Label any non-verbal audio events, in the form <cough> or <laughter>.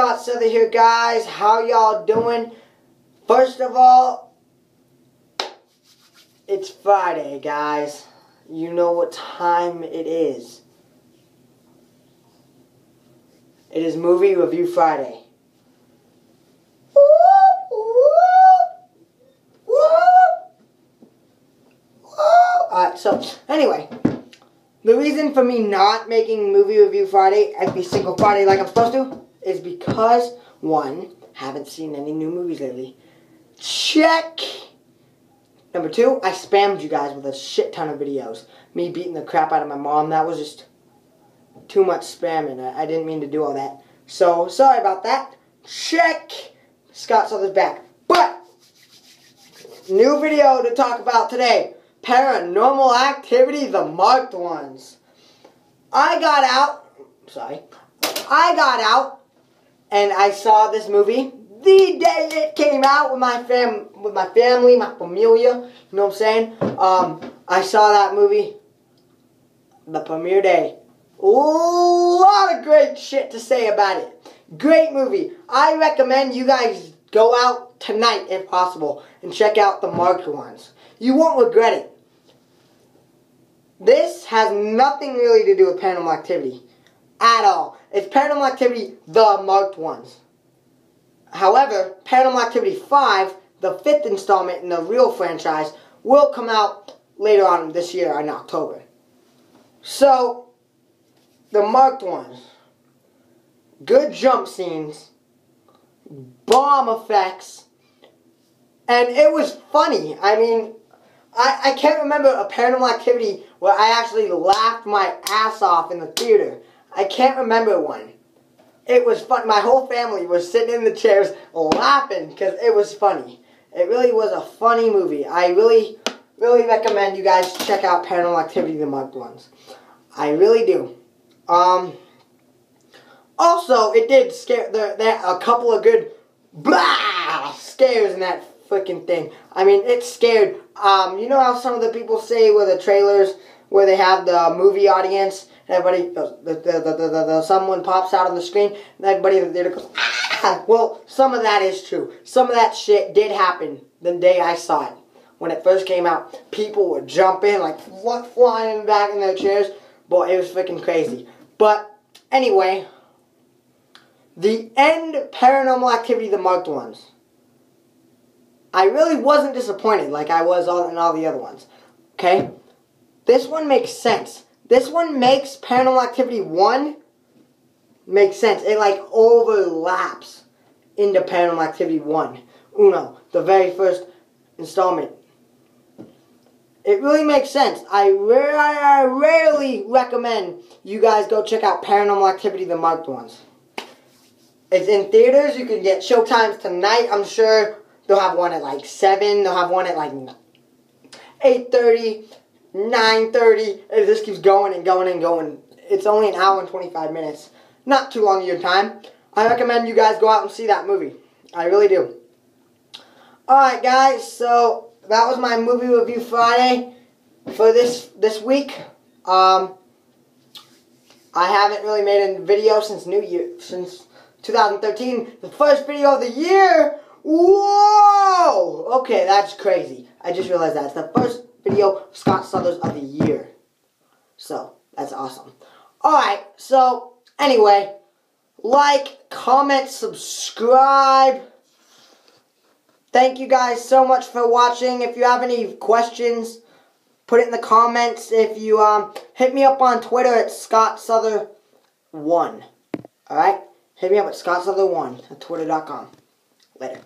Scott Souther here, guys. How y'all doing? First of all, it's Friday, guys. You know what time it is. It is Movie Review Friday. Alright, so, anyway. The reason for me not making Movie Review Friday every single Friday like I'm supposed to is because, one, haven't seen any new movies lately. Check! Number two, I spammed you guys with a shit ton of videos. Me beating the crap out of my mom. That was just too much spamming. I, I didn't mean to do all that. So, sorry about that. Check! Scott Souther's back. But, new video to talk about today. Paranormal Activity, the marked ones. I got out, sorry, I got out and I saw this movie the day it came out with my fam, with my family, my familia. You know what I'm saying? Um, I saw that movie the premiere day. A lot of great shit to say about it. Great movie. I recommend you guys go out tonight if possible and check out the marked ones. You won't regret it. This has nothing really to do with paranormal activity at all. It's paranormal activity, the marked ones. However, Paranormal Activity 5, the fifth installment in the real franchise, will come out later on this year in October. So, the marked ones, good jump scenes, bomb effects, and it was funny. I mean, I, I can't remember a paranormal activity where I actually laughed my ass off in the theater. I can't remember one. It was fun. My whole family was sitting in the chairs laughing because it was funny. It really was a funny movie. I really, really recommend you guys check out Paranormal Activity, the marked ones. I really do. Um, also, it did scare, there, there a couple of good blah scares in that freaking thing. I mean, it scared. Um, you know how some of the people say with the trailers, where they have the movie audience, everybody, the, the, the, the, the, someone pops out on the screen, everybody goes! <laughs> Well, some of that is true. Some of that shit did happen the day I saw it. When it first came out, people were jumping, like, flying back in their chairs. Boy, it was freaking crazy. But, anyway, the end paranormal activity, the marked ones. I really wasn't disappointed like I was in all the other ones. Okay? This one makes sense. This one makes Paranormal Activity 1 make sense. It like overlaps into Paranormal Activity 1. Uno, the very first installment. It really makes sense. I, I rarely recommend you guys go check out Paranormal Activity, the marked ones. It's in theaters. You can get showtimes tonight. I'm sure they'll have one at like 7. They'll have one at like 8.30. 9.30. It just keeps going and going and going. It's only an hour and 25 minutes. Not too long of your time. I recommend you guys go out and see that movie. I really do. Alright guys, so that was my movie review Friday for this this week. Um, I haven't really made a video since New Year, since 2013. The first video of the year! Whoa! Okay, that's crazy. I just realized that. It's the first video Scott Souther's of the year. So, that's awesome. Alright, so, anyway, like, comment, subscribe. Thank you guys so much for watching. If you have any questions, put it in the comments. If you um, hit me up on Twitter at Scott Souther1. Alright? Hit me up at Scott Souther1 at twitter.com. Later.